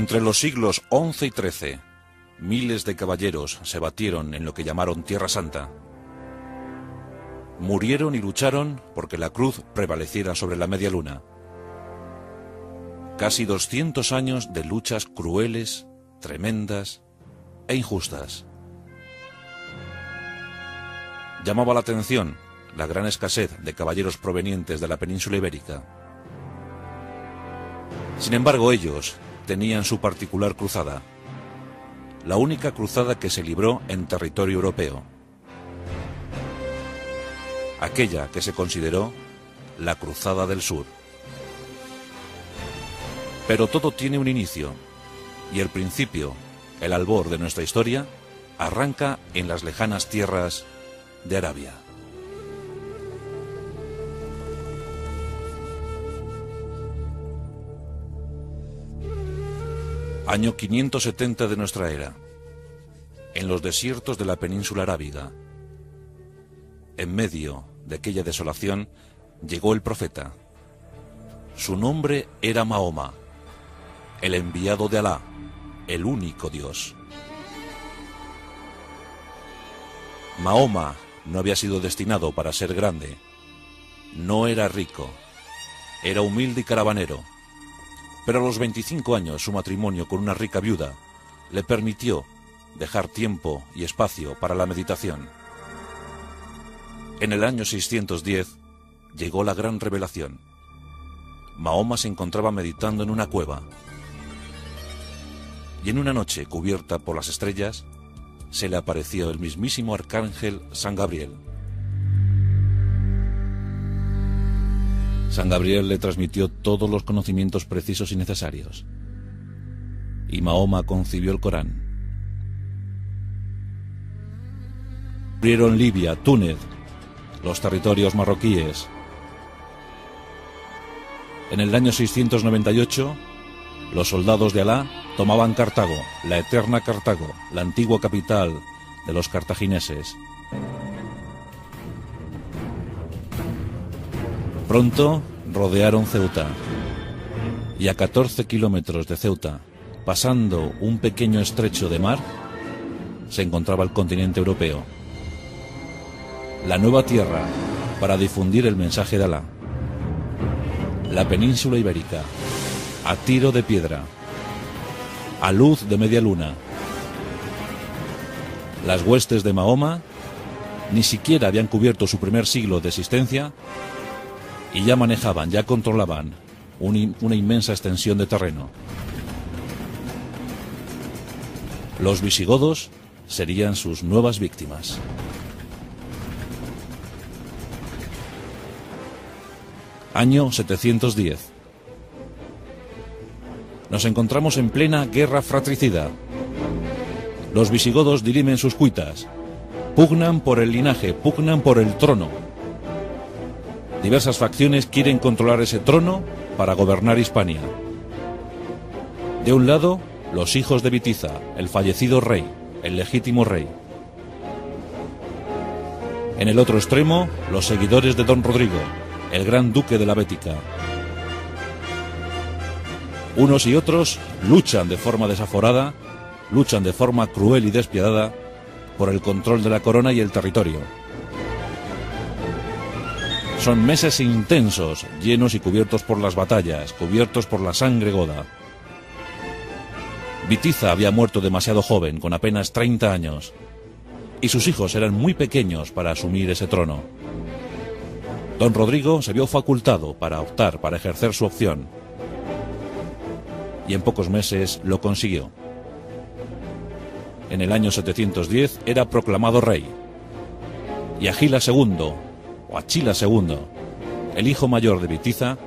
Entre los siglos XI y XIII, miles de caballeros se batieron en lo que llamaron Tierra Santa. Murieron y lucharon porque la cruz prevaleciera sobre la media luna. Casi 200 años de luchas crueles, tremendas e injustas. Llamaba la atención la gran escasez de caballeros provenientes de la península ibérica. Sin embargo, ellos tenían su particular cruzada, la única cruzada que se libró en territorio europeo, aquella que se consideró la Cruzada del Sur. Pero todo tiene un inicio, y el principio, el albor de nuestra historia, arranca en las lejanas tierras de Arabia. Año 570 de nuestra era. En los desiertos de la península arábiga. En medio de aquella desolación llegó el profeta. Su nombre era Mahoma, el enviado de Alá, el único Dios. Mahoma no había sido destinado para ser grande. No era rico. Era humilde y caravanero pero a los 25 años su matrimonio con una rica viuda le permitió dejar tiempo y espacio para la meditación. En el año 610 llegó la gran revelación. Mahoma se encontraba meditando en una cueva y en una noche cubierta por las estrellas se le apareció el mismísimo arcángel San Gabriel. San Gabriel le transmitió todos los conocimientos precisos y necesarios. Y Mahoma concibió el Corán. Abrieron Libia, Túnez, los territorios marroquíes. En el año 698, los soldados de Alá tomaban Cartago, la eterna Cartago, la antigua capital de los cartagineses. Pronto rodearon Ceuta y a 14 kilómetros de Ceuta, pasando un pequeño estrecho de mar, se encontraba el continente europeo. La nueva tierra para difundir el mensaje de Alá. La península ibérica, a tiro de piedra, a luz de media luna. Las huestes de Mahoma ni siquiera habían cubierto su primer siglo de existencia y ya manejaban, ya controlaban una inmensa extensión de terreno. Los visigodos serían sus nuevas víctimas. Año 710. Nos encontramos en plena guerra fratricida. Los visigodos dirimen sus cuitas, pugnan por el linaje, pugnan por el trono, Diversas facciones quieren controlar ese trono para gobernar Hispania. De un lado, los hijos de Vitiza, el fallecido rey, el legítimo rey. En el otro extremo, los seguidores de Don Rodrigo, el gran duque de la Bética. Unos y otros luchan de forma desaforada, luchan de forma cruel y despiadada por el control de la corona y el territorio. Son meses intensos, llenos y cubiertos por las batallas, cubiertos por la sangre goda. Vitiza había muerto demasiado joven, con apenas 30 años, y sus hijos eran muy pequeños para asumir ese trono. Don Rodrigo se vio facultado para optar, para ejercer su opción, y en pocos meses lo consiguió. En el año 710 era proclamado rey, y Agila II, o Achila II, el hijo mayor de Vitiza,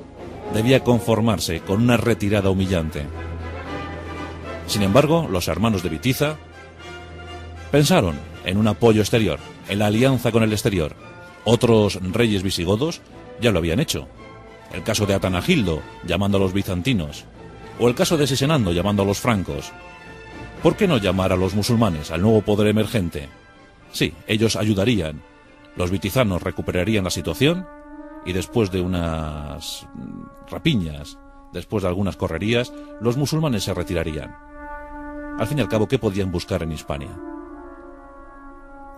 debía conformarse con una retirada humillante. Sin embargo, los hermanos de Vitiza pensaron en un apoyo exterior, en la alianza con el exterior. Otros reyes visigodos ya lo habían hecho. El caso de Atanagildo, llamando a los bizantinos, o el caso de Sisenando, llamando a los francos. ¿Por qué no llamar a los musulmanes, al nuevo poder emergente? Sí, ellos ayudarían, los vitizanos recuperarían la situación y después de unas rapiñas después de algunas correrías, los musulmanes se retirarían. Al fin y al cabo, ¿qué podían buscar en Hispania?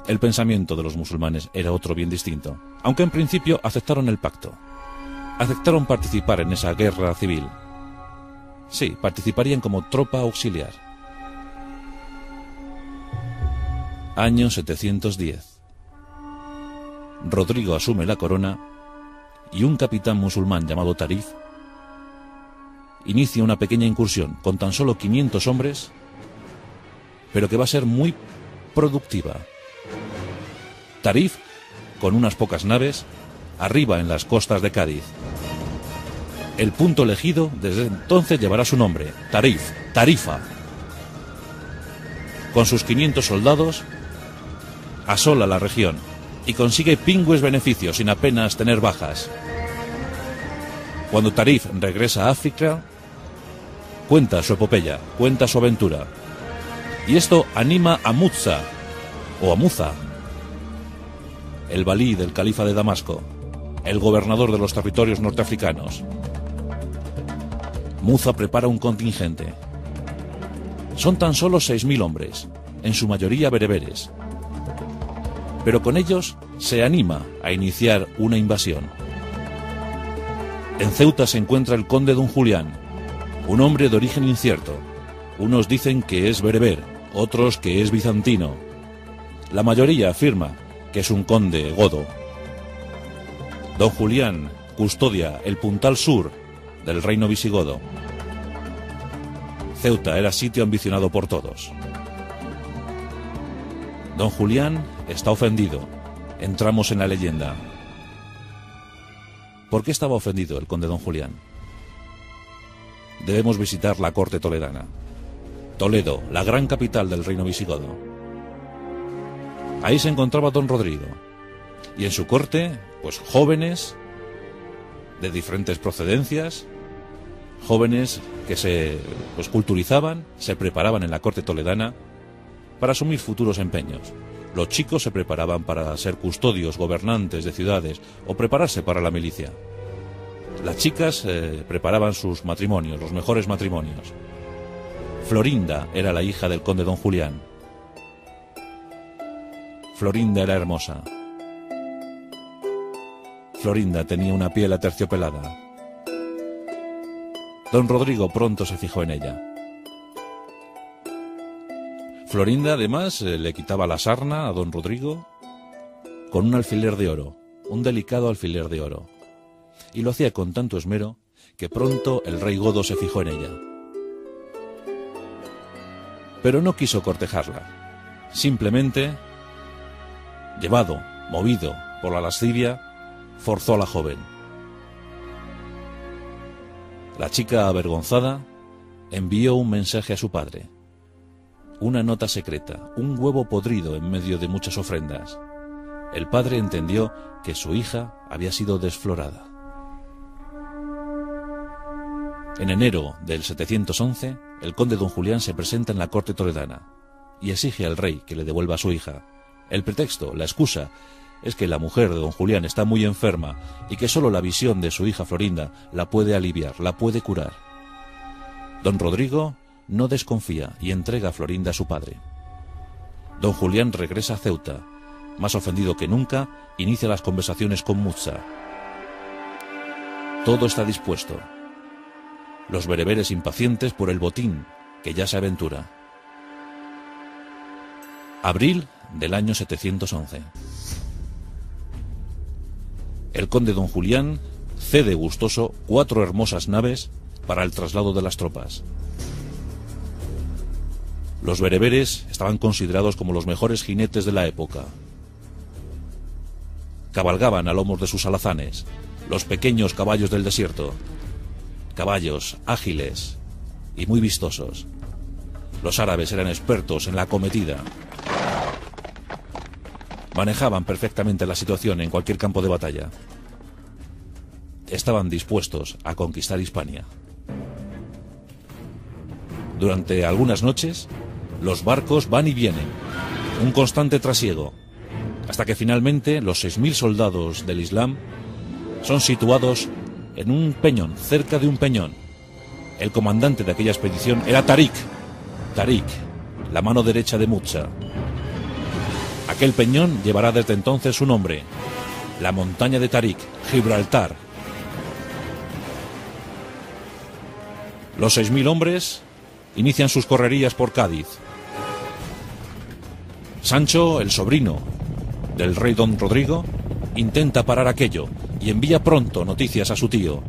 El pensamiento de los musulmanes era otro bien distinto, aunque en principio aceptaron el pacto. Aceptaron participar en esa guerra civil. Sí, participarían como tropa auxiliar. Año 710. Rodrigo asume la corona y un capitán musulmán llamado Tarif inicia una pequeña incursión con tan solo 500 hombres, pero que va a ser muy productiva. Tarif, con unas pocas naves, arriba en las costas de Cádiz. El punto elegido desde entonces llevará su nombre, Tarif, Tarifa. Con sus 500 soldados, asola la región y consigue pingües beneficios sin apenas tener bajas. Cuando Tarif regresa a África, cuenta su epopeya, cuenta su aventura. Y esto anima a Muza, o a Muza, el balí del califa de Damasco, el gobernador de los territorios norteafricanos. Muza prepara un contingente. Son tan solo 6.000 hombres, en su mayoría bereberes. Pero con ellos se anima a iniciar una invasión. En Ceuta se encuentra el conde don Julián, un hombre de origen incierto. Unos dicen que es bereber, otros que es bizantino. La mayoría afirma que es un conde godo. Don Julián custodia el puntal sur del reino visigodo. Ceuta era sitio ambicionado por todos. Don Julián está ofendido. Entramos en la leyenda. ¿Por qué estaba ofendido el conde Don Julián? Debemos visitar la corte toledana. Toledo, la gran capital del reino visigodo. Ahí se encontraba don Rodrigo. Y en su corte, pues jóvenes de diferentes procedencias, jóvenes que se pues, culturizaban, se preparaban en la corte toledana para asumir futuros empeños. Los chicos se preparaban para ser custodios, gobernantes de ciudades o prepararse para la milicia. Las chicas eh, preparaban sus matrimonios, los mejores matrimonios. Florinda era la hija del conde don Julián. Florinda era hermosa. Florinda tenía una piel aterciopelada. Don Rodrigo pronto se fijó en ella. Florinda además eh, le quitaba la sarna a don Rodrigo con un alfiler de oro, un delicado alfiler de oro. Y lo hacía con tanto esmero que pronto el rey Godo se fijó en ella. Pero no quiso cortejarla. Simplemente llevado, movido por la lascivia, forzó a la joven. La chica avergonzada envió un mensaje a su padre. Una nota secreta, un huevo podrido en medio de muchas ofrendas. El padre entendió que su hija había sido desflorada. En enero del 711, el conde don Julián se presenta en la corte toledana y exige al rey que le devuelva a su hija, el pretexto, la excusa, es que la mujer de don Julián está muy enferma y que solo la visión de su hija Florinda la puede aliviar, la puede curar. Don Rodrigo no desconfía y entrega a Florinda a su padre. Don Julián regresa a Ceuta. Más ofendido que nunca, inicia las conversaciones con Muza. Todo está dispuesto. Los bereberes impacientes por el botín que ya se aventura. Abril del año 711. El conde don Julián cede gustoso cuatro hermosas naves para el traslado de las tropas. Los bereberes estaban considerados como los mejores jinetes de la época. Cabalgaban a lomos de sus alazanes, los pequeños caballos del desierto. Caballos ágiles y muy vistosos. Los árabes eran expertos en la acometida Manejaban perfectamente la situación en cualquier campo de batalla. Estaban dispuestos a conquistar Hispania. Durante algunas noches, los barcos van y vienen, un constante trasiego, hasta que finalmente los 6.000 soldados del Islam son situados en un peñón, cerca de un peñón, El comandante de aquella expedición era Tarik. Tarik, la mano derecha de Mucha. Aquel peñón llevará desde entonces su nombre, la montaña de Tarik, Gibraltar. Los seis mil hombres inician sus correrías por Cádiz. Sancho, el sobrino del rey don Rodrigo, intenta parar aquello y envía pronto noticias a su tío.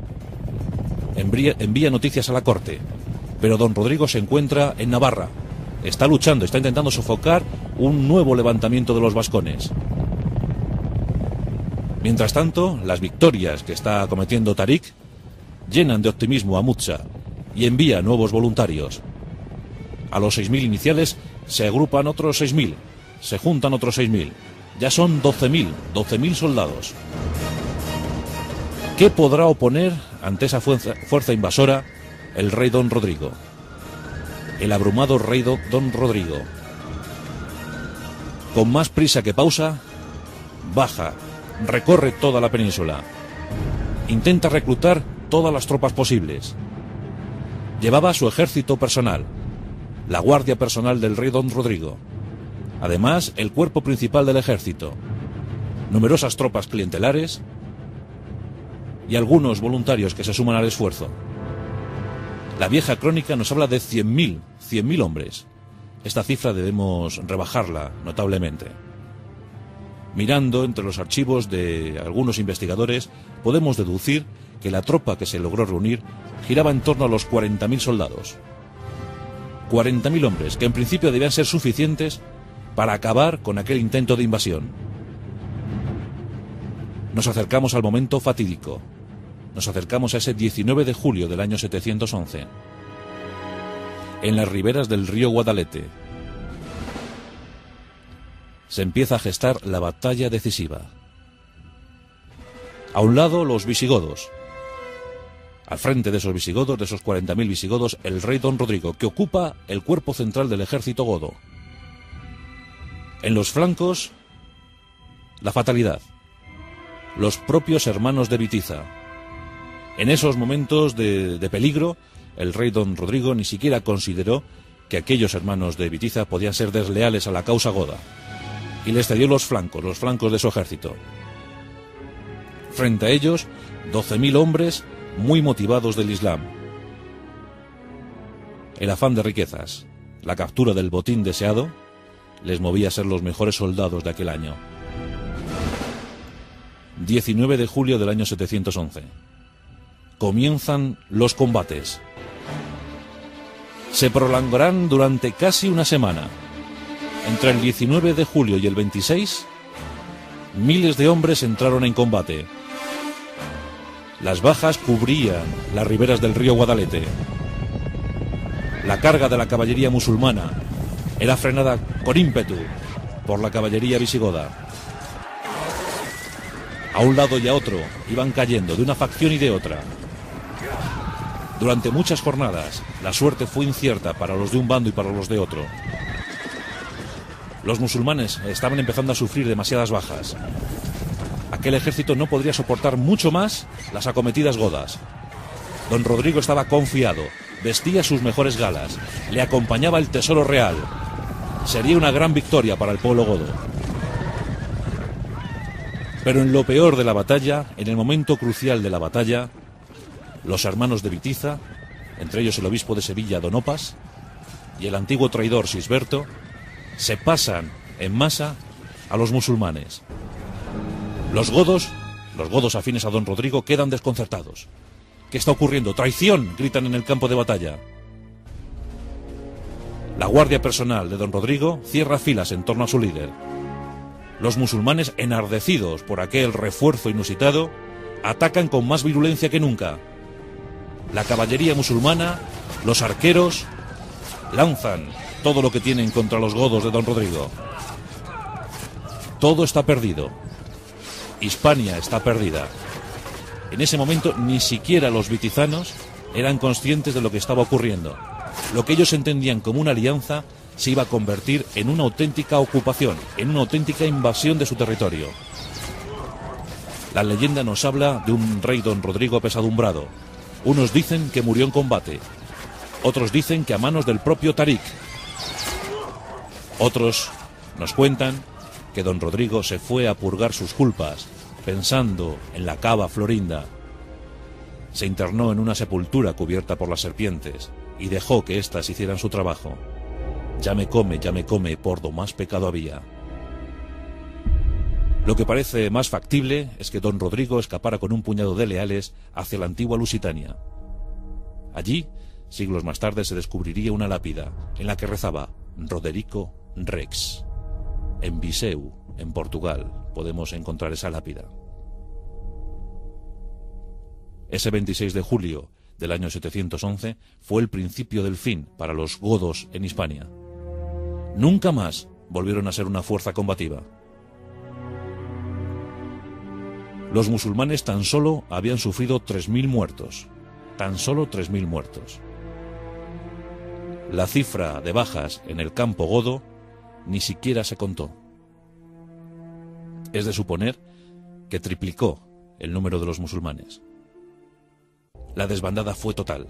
Envía, noticias a la corte, pero don Rodrigo se encuentra en Navarra. Está luchando, está intentando sofocar un nuevo levantamiento de los vascones. Mientras tanto, las victorias que está cometiendo Tarik llenan de optimismo a Mucha y envía nuevos voluntarios. A los 6.000 iniciales se agrupan otros 6.000, se juntan otros 6.000. Ya son 12.000, 12.000 soldados. ¿Qué podrá oponer ante esa fuerza, fuerza invasora el rey don Rodrigo? El abrumado rey don Rodrigo. Con más prisa que pausa, baja, recorre toda la península. Intenta reclutar todas las tropas posibles. Llevaba su ejército personal, la guardia personal del rey don Rodrigo. Además, el cuerpo principal del ejército, numerosas tropas clientelares y algunos voluntarios que se suman al esfuerzo. La vieja crónica nos habla de 100.000, 100.000 hombres. Esta cifra debemos rebajarla notablemente. Mirando entre los archivos de algunos investigadores, podemos deducir que la tropa que se logró reunir giraba en torno a los 40.000 soldados. 40.000 hombres que en principio debían ser suficientes para acabar con aquel intento de invasión. Nos acercamos al momento fatídico. Nos acercamos a ese 19 de julio del año 711. En las riberas del río Guadalete, se empieza a gestar la batalla decisiva. A un lado los visigodos. Al frente de esos visigodos, de esos 40.000 visigodos, el rey don Rodrigo, que ocupa el cuerpo central del ejército godo. En los flancos, la fatalidad. Los propios hermanos de Vitiza. En esos momentos de, peligro, el rey don Rodrigo ni siquiera consideró que aquellos hermanos de Vitiza podían ser desleales a la causa goda y les cedió los flancos, los flancos de su ejército. Frente a ellos, 12.000 hombres muy motivados del Islam. El afán de riquezas, la captura del botín deseado, les movía a ser los mejores soldados de aquel año. 19 de julio del año 711. Comienzan los combates. Se prolongarán durante casi una semana. Entre el 19 de julio y el 26, miles de hombres entraron en combate. Las bajas cubrían las riberas del río Guadalete. La carga de la caballería musulmana era frenada con ímpetu por la caballería visigoda. A un lado y a otro iban cayendo de una facción y de otra. Durante muchas jornadas, la suerte fue incierta para los de un bando y para los de otro. Los musulmanes estaban empezando a sufrir demasiadas bajas. Aquel ejército no podría soportar mucho más las acometidas godas. Don Rodrigo estaba confiado, vestía sus mejores galas, le acompañaba el tesoro real. Sería una gran victoria para el pueblo godo. Pero en lo peor de la batalla, en el momento crucial de la batalla, los hermanos de Vitiza, entre ellos el obispo de Sevilla, Don Opas, y el antiguo traidor Sisberto, se pasan en masa a los musulmanes. Los godos, los godos afines a don Rodrigo, quedan desconcertados. ¿Qué está ocurriendo? ¡Traición! gritan en el campo de batalla. La guardia personal de don Rodrigo cierra filas en torno a su líder. Los musulmanes, enardecidos por aquel refuerzo inusitado, atacan con más virulencia que nunca. La caballería musulmana, los arqueros, lanzan todo lo que tienen contra los godos de don Rodrigo. Todo está perdido. Hispania está perdida. En ese momento ni siquiera los vitizanos eran conscientes de lo que estaba ocurriendo. Lo que ellos entendían como una alianza se iba a convertir en una auténtica ocupación, en una auténtica invasión de su territorio. La leyenda nos habla de un rey don Rodrigo apesadumbrado, Unos dicen que murió en combate, otros dicen que a manos del propio Tarik. Otros nos cuentan que don Rodrigo se fue a purgar sus culpas, pensando en la cava florinda. Se internó en una sepultura cubierta por las serpientes y dejó que éstas hicieran su trabajo. Ya me come, ya me come, por do más pecado había. Lo que parece más factible es que don Rodrigo escapara con un puñado de leales hacia la antigua Lusitania. Allí, siglos más tarde, se descubriría una lápida en la que rezaba Roderico Rex. En Viseu, en Portugal, podemos encontrar esa lápida. Ese 26 de julio del año 711 fue el principio del fin para los godos en Hispania. Nunca más volvieron a ser una fuerza combativa. Los musulmanes tan solo habían sufrido 3.000 muertos. Tan solo 3.000 muertos. La cifra de bajas en el campo godo ni siquiera se contó. Es de suponer que triplicó el número de los musulmanes. La desbandada fue total.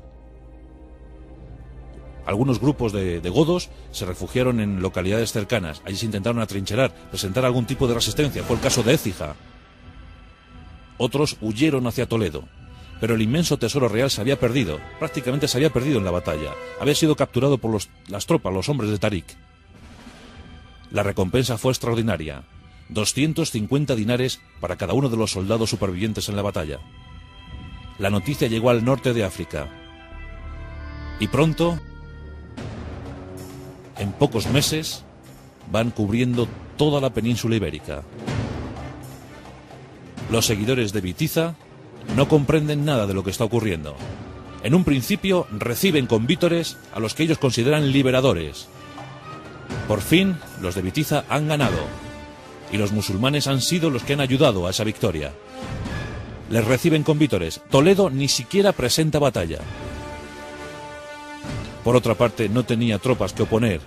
Algunos grupos de, godos se refugiaron en localidades cercanas. Allí se intentaron atrincherar, presentar algún tipo de resistencia. Fue el caso de Écija. Otros huyeron hacia Toledo. Pero el inmenso tesoro real se había perdido. Prácticamente se había perdido en la batalla. Había sido capturado por las tropas, los hombres de Tarik. La recompensa fue extraordinaria. 250 dinares para cada uno de los soldados supervivientes en la batalla. La noticia llegó al norte de África. Y pronto en pocos meses van cubriendo toda la península ibérica. Los seguidores de Vitiza no comprenden nada de lo que está ocurriendo. En un principio reciben con vítores a los que ellos consideran liberadores. Por fin, los de Vitiza han ganado y los musulmanes han sido los que han ayudado a esa victoria. Les reciben con vítores. Toledo ni siquiera presenta batalla. Por otra parte, no tenía tropas que oponer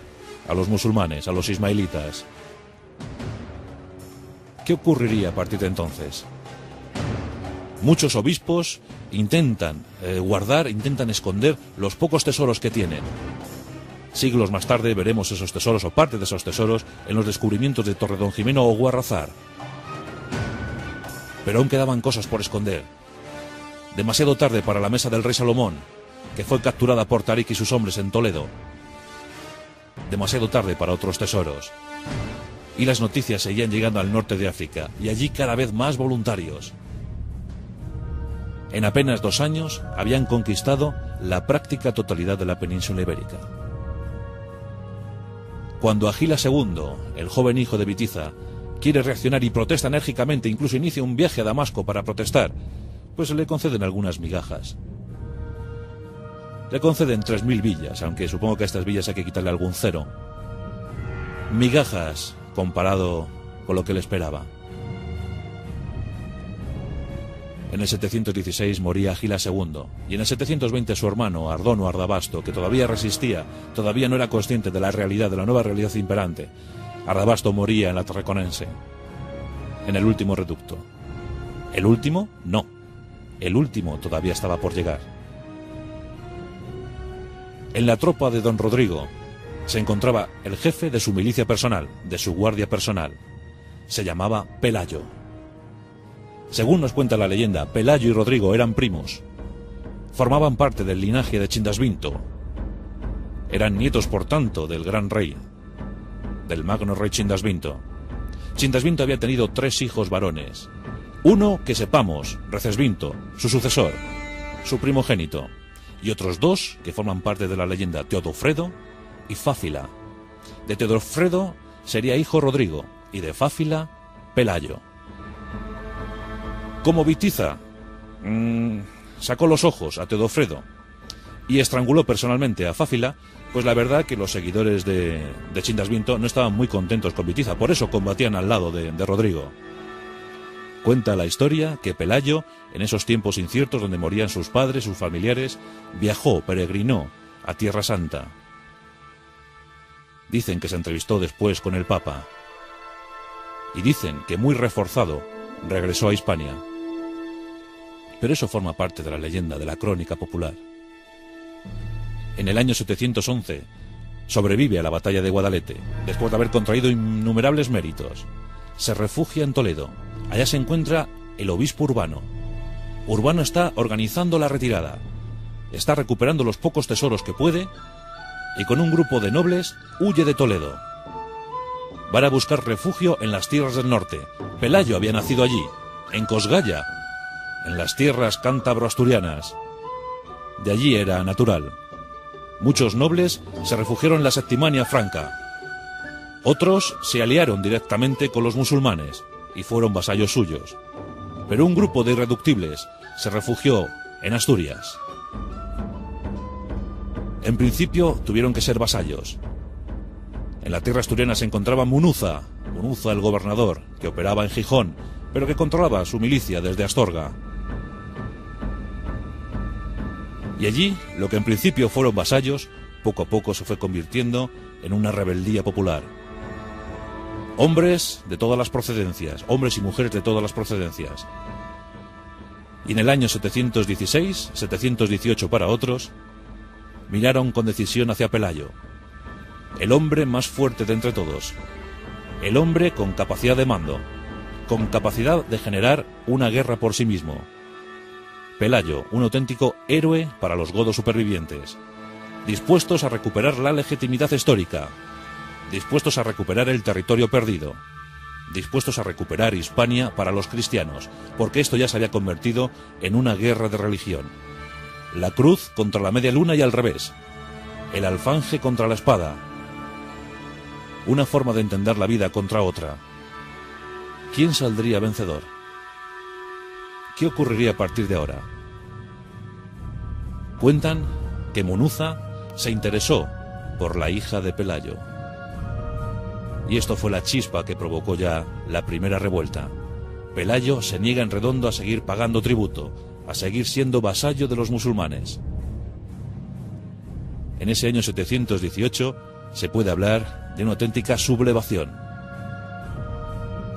a los musulmanes, a los ismaelitas. ¿Qué ocurriría a partir de entonces? Muchos obispos intentan eh, guardar, intentan esconder los pocos tesoros que tienen. Siglos más tarde veremos esos tesoros o parte de esos tesoros en los descubrimientos de Torre Don Jimeno o Guarrazar. Pero aún quedaban cosas por esconder. Demasiado tarde para la mesa del rey Salomón, que fue capturada por Tarik y sus hombres en Toledo. Demasiado tarde para otros tesoros. Y las noticias seguían llegando al norte de África, y allí cada vez más voluntarios. En apenas dos años habían conquistado la práctica totalidad de la península ibérica. Cuando Agila II, el joven hijo de Vitiza, quiere reaccionar y protesta enérgicamente, incluso inicia un viaje a Damasco para protestar, pues le conceden algunas migajas. Le conceden 3.000 villas, aunque supongo que a estas villas hay que quitarle algún cero. Migajas comparado con lo que le esperaba. En el 716 moría Gila II, y en el 720 su hermano, Ardono Ardabasto, que todavía resistía, todavía no era consciente de la realidad, de la nueva realidad imperante. Ardabasto moría en la Tarraconense, en el último reducto. ¿El último? No. El último todavía estaba por llegar. En la tropa de don Rodrigo se encontraba el jefe de su milicia personal, de su guardia personal. Se llamaba Pelayo. Según nos cuenta la leyenda, Pelayo y Rodrigo eran primos. Formaban parte del linaje de Chindasvinto. Eran nietos, por tanto, del gran rey, del magno rey Chindasvinto. Chindasvinto había tenido tres hijos varones. Uno que sepamos, Recesvinto, su sucesor, su primogénito y otros dos que forman parte de la leyenda Teodofredo y Fáfila. De Teodofredo sería hijo Rodrigo y de Fáfila Pelayo. Como Vitiza mm, sacó los ojos a Teodofredo y estranguló personalmente a Fáfila, pues la verdad que los seguidores de, de Chindasviento no estaban muy contentos con Vitiza, por eso combatían al lado de Rodrigo. Cuenta la historia que Pelayo, en esos tiempos inciertos donde morían sus padres, sus familiares, viajó, peregrinó a Tierra Santa. Dicen que se entrevistó después con el Papa. Y dicen que muy reforzado regresó a Hispania. pero eso forma parte de la leyenda, de la crónica popular. En el año 711 sobrevive a la batalla de Guadalete, después de haber contraído innumerables méritos. Se refugia en Toledo. Allá se encuentra el obispo Urbano. Urbano está organizando la retirada. Está recuperando los pocos tesoros que puede y con un grupo de nobles huye de Toledo. Van a buscar refugio en las tierras del norte. Pelayo había nacido allí, en Cosgaya, en las tierras cántabro-asturianas. De allí era natural. Muchos nobles se refugiaron en la Septimania franca. Otros se aliaron directamente con los musulmanes y fueron vasallos suyos. Pero un grupo de irreductibles se refugió en Asturias. En principio tuvieron que ser vasallos. En la tierra asturiana se encontraba Munuza, Munuza el gobernador, que operaba en Gijón, pero que controlaba su milicia desde Astorga. Y allí, lo que en principio fueron vasallos, poco a poco se fue convirtiendo en una rebeldía popular. Hombres de todas las procedencias, hombres y mujeres de todas las procedencias. Y en el año 716, 718 para otros, miraron con decisión hacia Pelayo, el hombre más fuerte de entre todos, el hombre con capacidad de mando, con capacidad de generar una guerra por sí mismo. Pelayo, un auténtico héroe para los godos supervivientes, dispuestos a recuperar la legitimidad histórica, dispuestos a recuperar el territorio perdido, dispuestos a recuperar Hispania para los cristianos, porque esto ya se había convertido en una guerra de religión. La cruz contra la media luna y al revés, el alfanje contra la espada, una forma de entender la vida contra otra. ¿Quién saldría vencedor? ¿Qué ocurriría a partir de ahora? Cuentan que Munuza se interesó por la hija de Pelayo. Y esto fue la chispa que provocó ya la primera revuelta. Pelayo se niega en redondo a seguir pagando tributo, a seguir siendo vasallo de los musulmanes. En ese año 718 se puede hablar de una auténtica sublevación.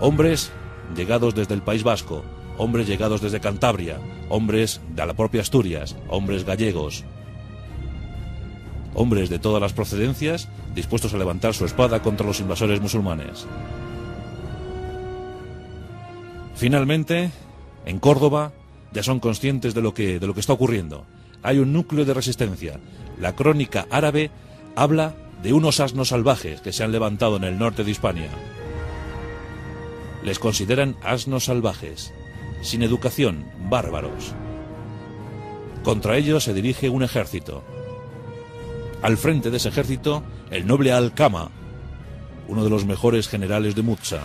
Hombres llegados desde el País Vasco, hombres llegados desde Cantabria, hombres de la propia Asturias, hombres gallegos, hombres de todas las procedencias dispuestos a levantar su espada contra los invasores musulmanes. Finalmente, en Córdoba ya son conscientes de lo que, de lo que está ocurriendo. Hay un núcleo de resistencia. La crónica árabe habla de unos asnos salvajes que se han levantado en el norte de Hispania. Les consideran asnos salvajes sin educación, bárbaros. Contra ellos se dirige un ejército. Al frente de ese ejército, el noble Alcama, uno de los mejores generales de Mutsa.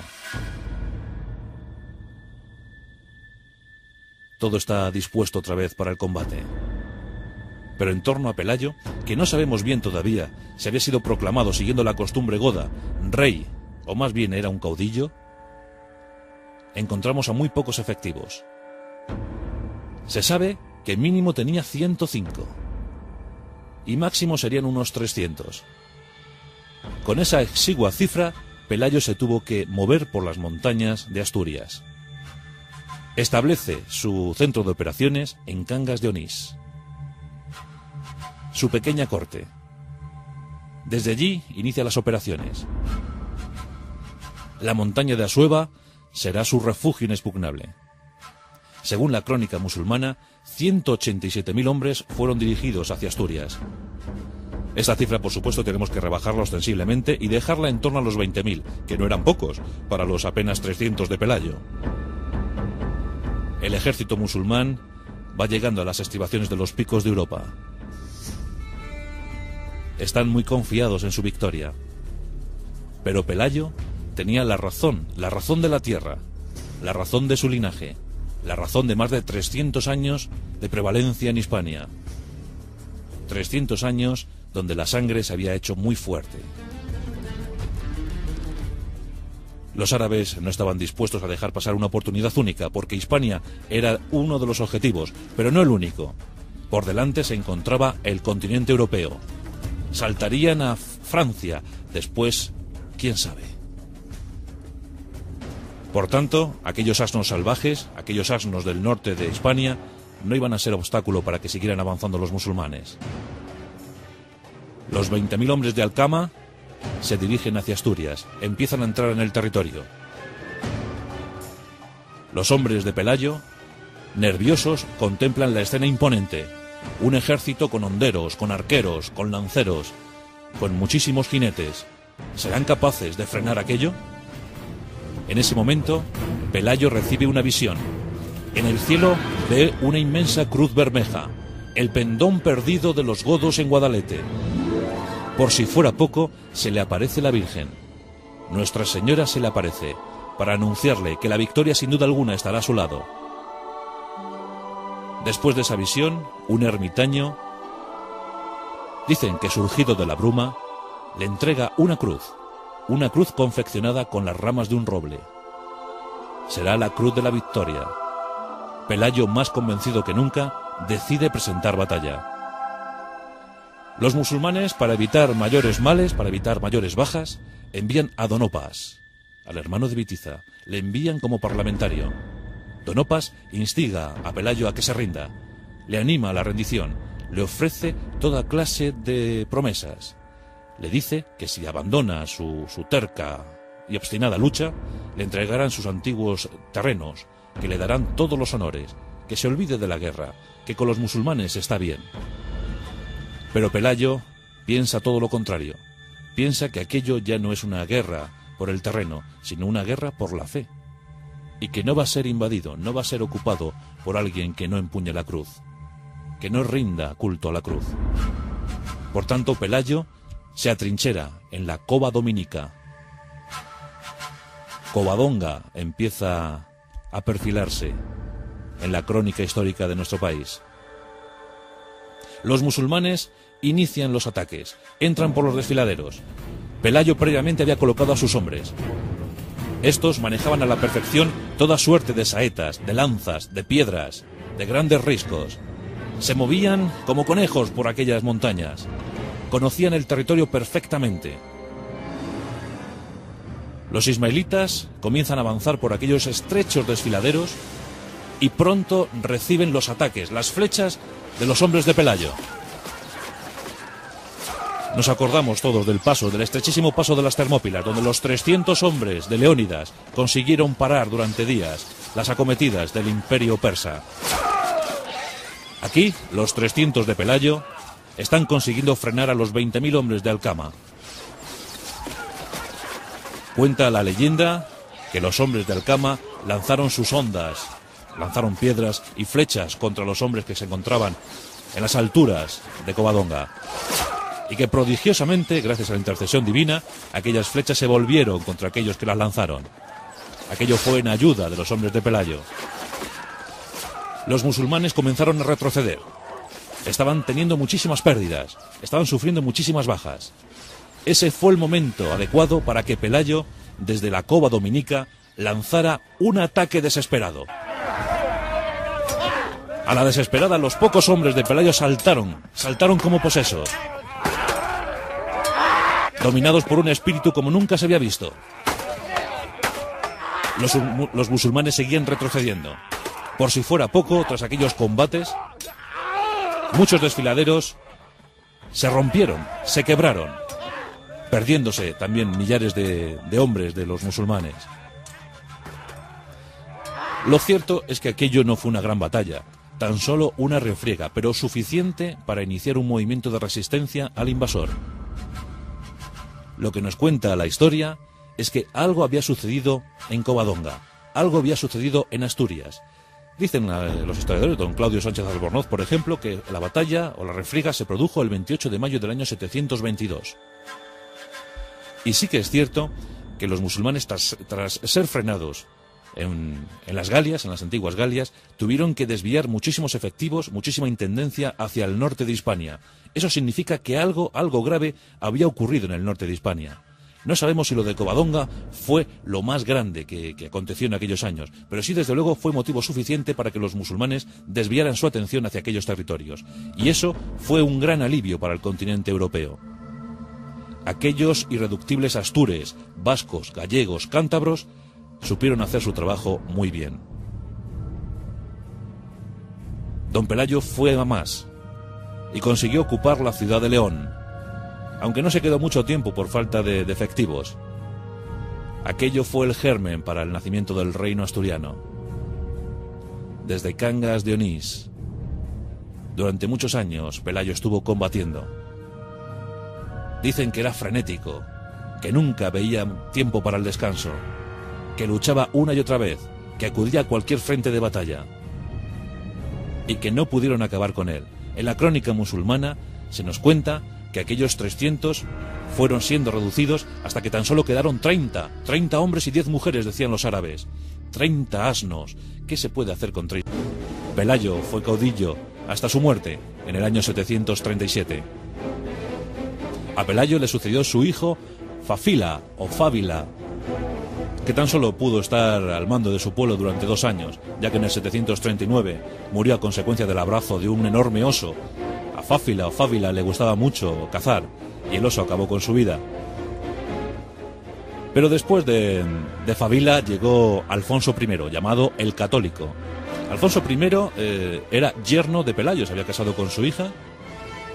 Todo está dispuesto otra vez para el combate. Pero en torno a Pelayo, que no sabemos bien todavía si había sido proclamado siguiendo la costumbre goda, rey, o más bien era un caudillo, encontramos a muy pocos efectivos. Se sabe que mínimo tenía 105 y máximo serían unos 300. Con esa exigua cifra, Pelayo se tuvo que mover por las montañas de Asturias. Establece su centro de operaciones en Cangas de Onís. Su pequeña corte. Desde allí inicia las operaciones. La montaña de Asueva será su refugio inexpugnable. Según la crónica musulmana, 187.000 hombres fueron dirigidos hacia Asturias. Esta cifra, por supuesto, tenemos que rebajarla ostensiblemente y dejarla en torno a los 20.000, que no eran pocos, para los apenas 300 de Pelayo. El ejército musulmán va llegando a las estribaciones de los picos de Europa. Están muy confiados en su victoria. Pero Pelayo tenía la razón, la razón de la tierra, la razón de su linaje, la razón de más de 300 años de prevalencia en Hispania. 300 años donde la sangre se había hecho muy fuerte. Los árabes no estaban dispuestos a dejar pasar una oportunidad única, porque Hispania era uno de los objetivos, pero no el único. Por delante se encontraba el continente europeo. Saltarían a Francia, después, quién sabe. Por tanto, aquellos asnos salvajes, aquellos asnos del norte de Hispania, no iban a ser obstáculo para que siguieran avanzando los musulmanes. Los 20.000 hombres de Alcama se dirigen hacia Asturias, empiezan a entrar en el territorio. Los hombres de Pelayo, nerviosos, contemplan la escena imponente. Un ejército con honderos, con arqueros, con lanceros, con muchísimos jinetes. ¿Serán capaces de frenar aquello? En ese momento, Pelayo recibe una visión. En el cielo ve una inmensa cruz bermeja, el pendón perdido de los godos en Guadalete. Por si fuera poco, se le aparece la Virgen. Nuestra Señora se le aparece para anunciarle que la victoria sin duda alguna estará a su lado. Después de esa visión, un ermitaño, dicen que surgido de la bruma, le entrega una cruz, una cruz confeccionada con las ramas de un roble. Será la cruz de la victoria. Pelayo, más convencido que nunca, decide presentar batalla. Los musulmanes, para evitar mayores males, para evitar mayores bajas, envían a Donopas, al hermano de Vitiza, le envían como parlamentario. Donopas instiga a Pelayo a que se rinda, le anima a la rendición, le ofrece toda clase de promesas. Le dice que si abandona su, su terca y obstinada lucha, le entregarán sus antiguos terrenos, que le darán todos los honores, que se olvide de la guerra, que con los musulmanes está bien. Pero Pelayo piensa todo lo contrario. Piensa que aquello ya no es una guerra por el terreno, sino una guerra por la fe. Y que no va a ser invadido, no va a ser ocupado por alguien que no empuñe la cruz, que no rinda culto a la cruz. Por tanto, Pelayo se atrinchera en la cova dominica. Covadonga empieza a perfilarse en la crónica histórica de nuestro país. Los musulmanes inician los ataques, entran por los desfiladeros. Pelayo previamente había colocado a sus hombres. Estos manejaban a la perfección toda suerte de saetas, de lanzas, de piedras, de grandes riscos. Se movían como conejos por aquellas montañas. Conocían el territorio perfectamente. Los ismaelitas comienzan a avanzar por aquellos estrechos desfiladeros y pronto reciben los ataques, las flechas de los hombres de Pelayo. Nos acordamos todos del paso, del estrechísimo paso de las Termópilas, donde los 300 hombres de Leónidas consiguieron parar durante días las acometidas del imperio persa. Aquí, los 300 de Pelayo están consiguiendo frenar a los 20.000 hombres de Alcama. Cuenta la leyenda que los hombres de Alcama lanzaron sus ondas, lanzaron piedras y flechas contra los hombres que se encontraban en las alturas de Covadonga y que prodigiosamente, gracias a la intercesión divina, aquellas flechas se volvieron contra aquellos que las lanzaron. Aquello fue en ayuda de los hombres de Pelayo. Los musulmanes comenzaron a retroceder. Estaban teniendo muchísimas pérdidas, estaban sufriendo muchísimas bajas. Ese fue el momento adecuado para que Pelayo, desde la cova dominica, lanzara un ataque desesperado. A la desesperada, los pocos hombres de Pelayo saltaron, saltaron como posesos dominados por un espíritu como nunca se había visto. Los, musulmanes seguían retrocediendo. Por si fuera poco, tras aquellos combates, muchos desfiladeros se rompieron, se quebraron, perdiéndose también millares de, de hombres de los musulmanes. Lo cierto es que aquello no fue una gran batalla, tan solo una refriega, pero suficiente para iniciar un movimiento de resistencia al invasor. Lo que nos cuenta la historia es que algo había sucedido en Covadonga, algo había sucedido en Asturias. Dicen eh, los historiadores, don Claudio Sánchez Albornoz, por ejemplo, que la batalla o la refriega se produjo el 28 de mayo del año 722. Y sí que es cierto que los musulmanes, tras, ser frenados en, las Galias, en las antiguas Galias, tuvieron que desviar muchísimos efectivos, muchísima intendencia hacia el norte de Hispania. Eso significa que algo, algo grave había ocurrido en el norte de Hispania. No sabemos si lo de Covadonga fue lo más grande que, aconteció en aquellos años, pero sí desde luego fue motivo suficiente para que los musulmanes desviaran su atención hacia aquellos territorios. Y eso fue un gran alivio para el continente europeo. Aquellos irreductibles astures, vascos, gallegos, cántabros supieron hacer su trabajo muy bien. Don Pelayo fue a más y consiguió ocupar la ciudad de León, aunque no se quedó mucho tiempo por falta de, efectivos. Aquello fue el germen para el nacimiento del reino asturiano. Desde Cangas de Onís, durante muchos años Pelayo estuvo combatiendo. Dicen que era frenético, que nunca veía tiempo para el descanso, que luchaba una y otra vez, que acudía a cualquier frente de batalla y que no pudieron acabar con él. En la crónica musulmana se nos cuenta que aquellos 300 fueron siendo reducidos hasta que tan solo quedaron 30, 30 hombres y 10 mujeres, decían los árabes. 30 asnos. ¿Qué se puede hacer con 30? Pelayo fue caudillo hasta su muerte en el año 737. A Pelayo le sucedió su hijo Fafila o Fábila, que tan solo pudo estar al mando de su pueblo durante dos años, ya que en el 739 murió a consecuencia del abrazo de un enorme oso. A Fáfila o Fábila le gustaba mucho cazar y el oso acabó con su vida. Pero después de, de llegó Alfonso I, llamado el Católico. Alfonso I eh, era yerno de Pelayo, se había casado con su hija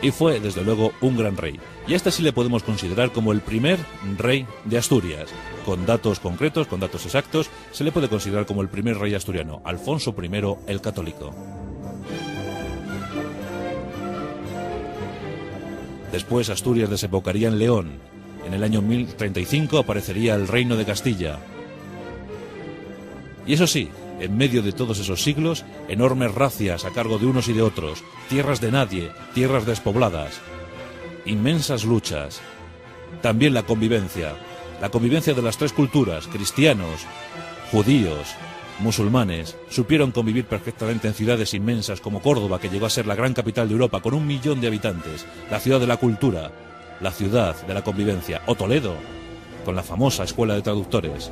y fue, desde luego, un gran rey. Y a este sí le podemos considerar como el primer rey de Asturias. Con datos concretos, con datos exactos, se le puede considerar como el primer rey asturiano, Alfonso I el Católico. Después Asturias desembocaría en León. En el año 1035 aparecería el reino de Castilla. Y eso sí, en medio de todos esos siglos, enormes racias a cargo de unos y de otros, tierras de nadie, tierras despobladas, inmensas luchas, también la convivencia, la convivencia de las tres culturas, cristianos, judíos, musulmanes, supieron convivir perfectamente en ciudades inmensas como Córdoba, que llegó a ser la gran capital de Europa con un millón de habitantes, la ciudad de la cultura, la ciudad de la convivencia, o Toledo, con la famosa escuela de traductores.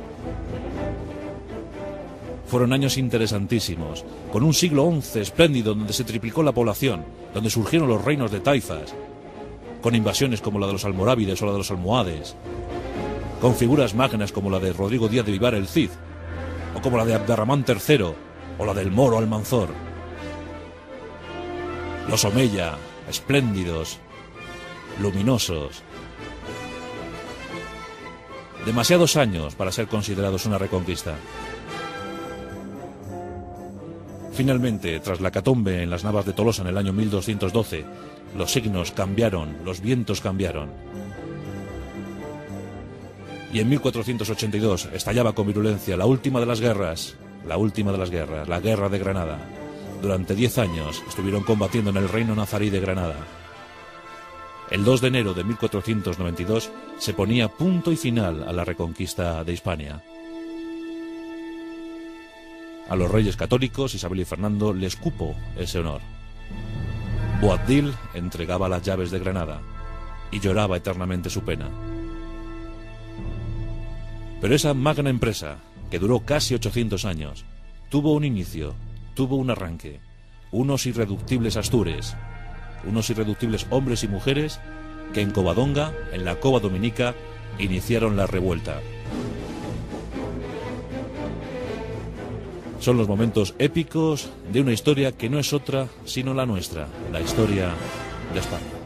Fueron años interesantísimos, con un siglo XI espléndido donde se triplicó la población, donde surgieron los reinos de taifas, con invasiones como la de los almorávides o la de los almohades, con figuras magnas como la de Rodrigo Díaz de Vivar el Cid, o como la de Abderramán III, o la del Moro Almanzor. Los Omeya, espléndidos, luminosos. Demasiados años para ser considerados una reconquista. Finalmente, tras la catombe en las Navas de Tolosa en el año 1212, los signos cambiaron, los vientos cambiaron. Y en 1482 estallaba con virulencia la última de las guerras, la última de las guerras, la Guerra de Granada. Durante diez años estuvieron combatiendo en el reino nazarí de Granada. El 2 de enero de 1492 se ponía punto y final a la reconquista de Hispania. A los reyes católicos, Isabel y Fernando, les cupo ese honor. Boabdil entregaba las llaves de Granada y lloraba eternamente su pena. Pero esa magna empresa, que duró casi 800 años, tuvo un inicio, tuvo un arranque, unos irreductibles astures, unos irreductibles hombres y mujeres que en Covadonga, en la Cova Dominica, iniciaron la revuelta. Son los momentos épicos de una historia que no es otra sino la nuestra, la historia de España.